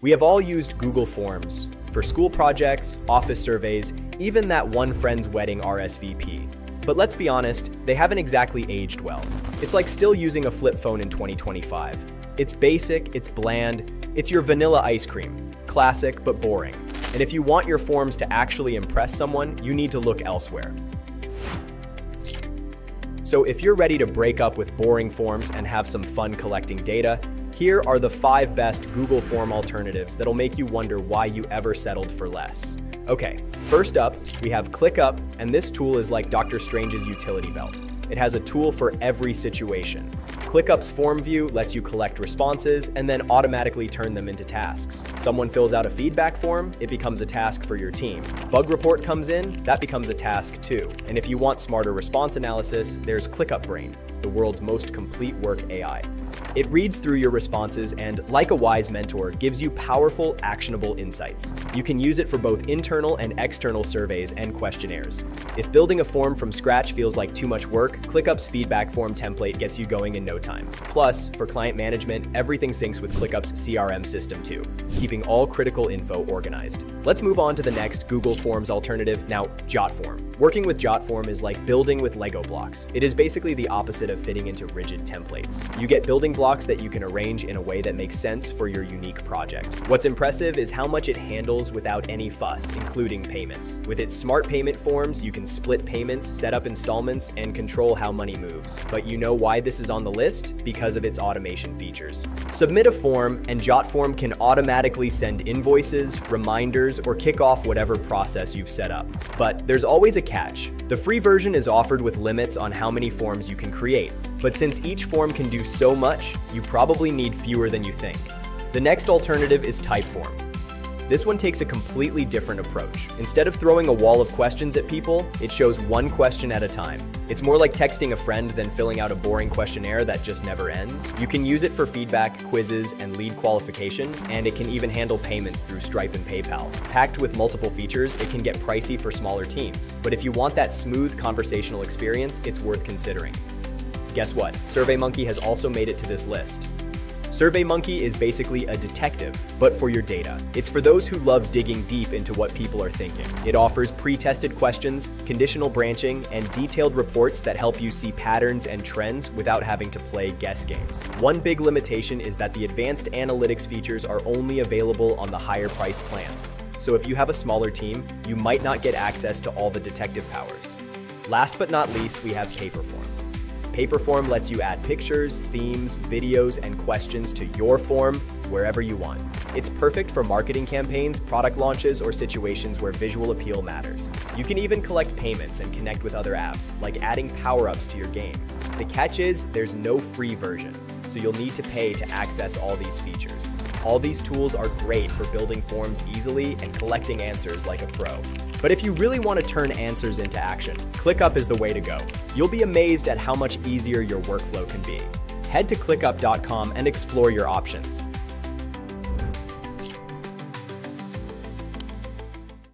We have all used Google Forms for school projects, office surveys, even that one friend's wedding RSVP. But let's be honest, they haven't exactly aged well. It's like still using a flip phone in 2025. It's basic, it's bland, it's your vanilla ice cream. Classic, but boring. And if you want your forms to actually impress someone, you need to look elsewhere. So if you're ready to break up with boring forms and have some fun collecting data, here are the five best Google Form alternatives that'll make you wonder why you ever settled for less. Okay, first up, we have ClickUp, and this tool is like Dr. Strange's utility belt. It has a tool for every situation. ClickUp's form view lets you collect responses and then automatically turn them into tasks. Someone fills out a feedback form, it becomes a task for your team. Bug report comes in, that becomes a task too. And if you want smarter response analysis, there's ClickUp Brain, the world's most complete work AI. It reads through your responses and, like a wise mentor, gives you powerful, actionable insights. You can use it for both internal and external surveys and questionnaires. If building a form from scratch feels like too much work, ClickUp's feedback form template gets you going in no time. Plus, for client management, everything syncs with ClickUp's CRM system too, keeping all critical info organized. Let's move on to the next Google Forms alternative, now JotForm. Working with JotForm is like building with Lego blocks. It is basically the opposite of fitting into rigid templates. You get building blocks that you can arrange in a way that makes sense for your unique project. What's impressive is how much it handles without any fuss, including payments. With its smart payment forms, you can split payments, set up installments, and control how money moves. But you know why this is on the list? Because of its automation features. Submit a form, and JotForm can automatically send invoices, reminders, or kick off whatever process you've set up. But there's always a catch. The free version is offered with limits on how many forms you can create. But since each form can do so much, you probably need fewer than you think. The next alternative is Typeform. This one takes a completely different approach. Instead of throwing a wall of questions at people, it shows one question at a time. It's more like texting a friend than filling out a boring questionnaire that just never ends. You can use it for feedback, quizzes, and lead qualification, and it can even handle payments through Stripe and PayPal. Packed with multiple features, it can get pricey for smaller teams. But if you want that smooth conversational experience, it's worth considering. Guess what? SurveyMonkey has also made it to this list. SurveyMonkey is basically a detective, but for your data. It's for those who love digging deep into what people are thinking. It offers pre-tested questions, conditional branching, and detailed reports that help you see patterns and trends without having to play guess games. One big limitation is that the advanced analytics features are only available on the higher priced plans. So if you have a smaller team, you might not get access to all the detective powers. Last but not least, we have Paperform. Paperform lets you add pictures, themes, videos, and questions to your form wherever you want. It's perfect for marketing campaigns, product launches, or situations where visual appeal matters. You can even collect payments and connect with other apps, like adding power-ups to your game. The catch is, there's no free version, so you'll need to pay to access all these features. All these tools are great for building forms easily and collecting answers like a pro. But if you really want to turn answers into action, ClickUp is the way to go. You'll be amazed at how much easier your workflow can be. Head to clickup.com and explore your options.